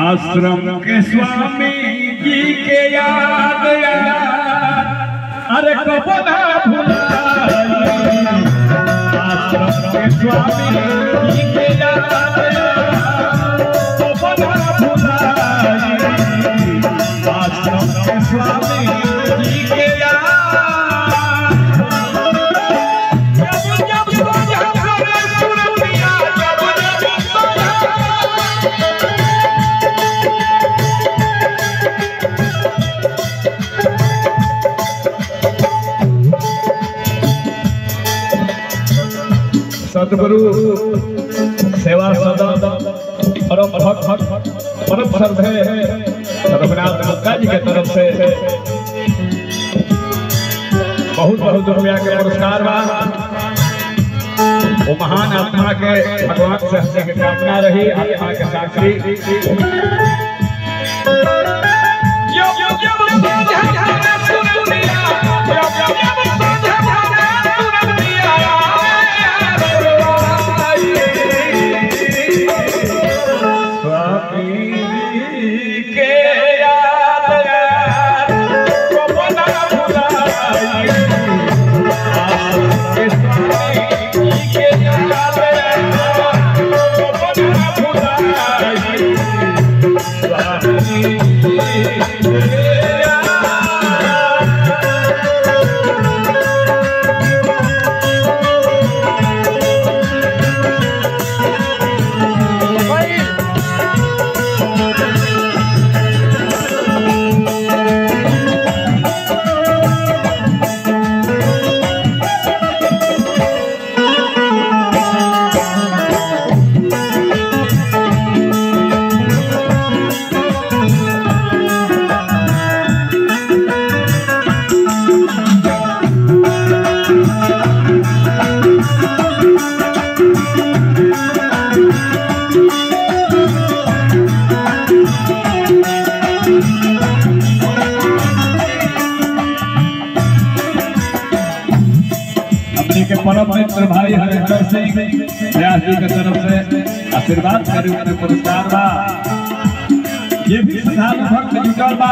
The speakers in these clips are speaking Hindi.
आश्रम के स्वामी जी के याद अरे कबो ना भुलाई आश्रम के स्वामी जी के याद आश्रम के स्वामी सदगुरु सेवा सदन परम भक्त परम श्रद्धे रघुनाथ गुप्ता जी के तरफ़ से बहुत बहुत रुपया के पुरस्कार बा वो महान आत्मा के भगवान से की कामना रही आत्मा के साक्षी के मित्र भाई हरिंदर सिंह। व्यास जी के तरफ़ से आशीर्वाद करे उन्हें पुरस्कार बा ये भी प्रधान भक्त जुटल बा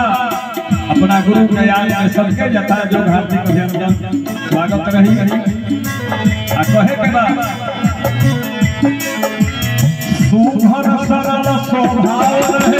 अपना गुरु के याद में सबके जता जो हार्दिक अभिनंदन स्वागत रही। आ, कहे के बा सुभर सरल स्वभाव रहे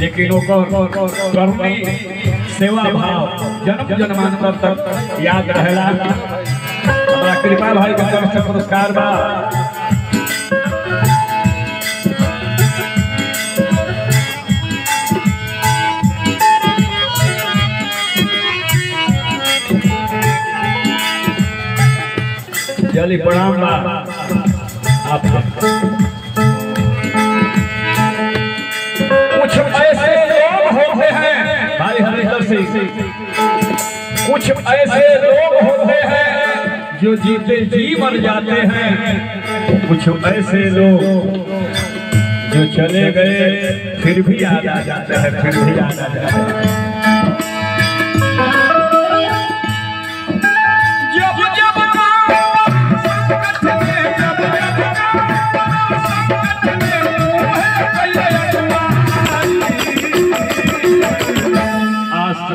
लेकिन सेवा भाव। जन्म जन्मांतर तक याद रहेला। हमारा कृपा भाई के तरफ़ से पुरस्कार बा। चलिए प्रणाम बा। आप कुछ ऐसे लोग होते हैं। भाई हरिंदर सिंह। कुछ ऐसे लोग होते हैं जो जीते जी मर जाते हैं। कुछ ऐसे लोग जो चले गए फिर भी याद आ जाते हैं फिर भी याद आ जाते हैं।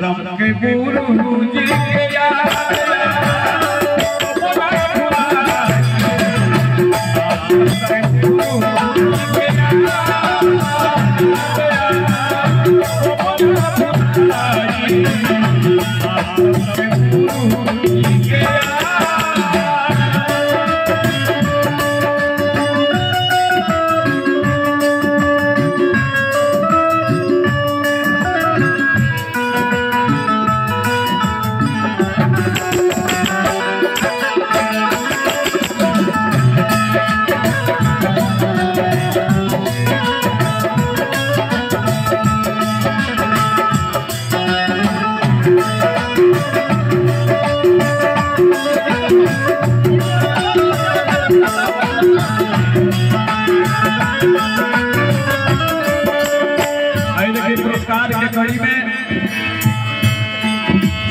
आश्रम के गुरु जी के याद आई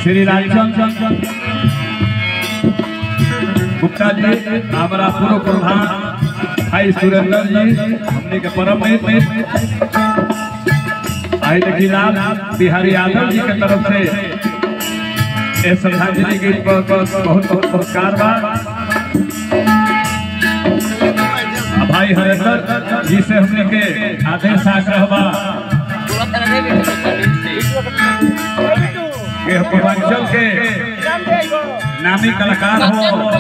श्री रामचंद्र गुप्ता जी हमारा पूर्व प्रधान, भाई सुरेंद्र जी, हमने के परम मित्र। आई देखिए लाल, बिहारी यादव जी के तरफ़ से श्रद्धांजलि गीत पर बहुत बहुत पुरस्कार बा। भाई हरेंद्र जी से हमने के आदेश आग्रह बा के पूर्वांचल के नामी कलाकार हो।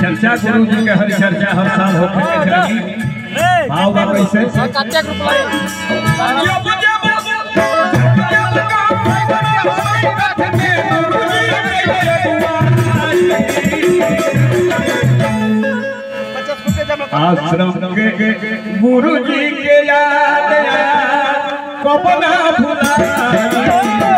चर्चा गुरु जी के हर चर्चा हर साल होते के रही। भाव बा कैसे आश्रम के गुरु जी के याद याद कबना भुला।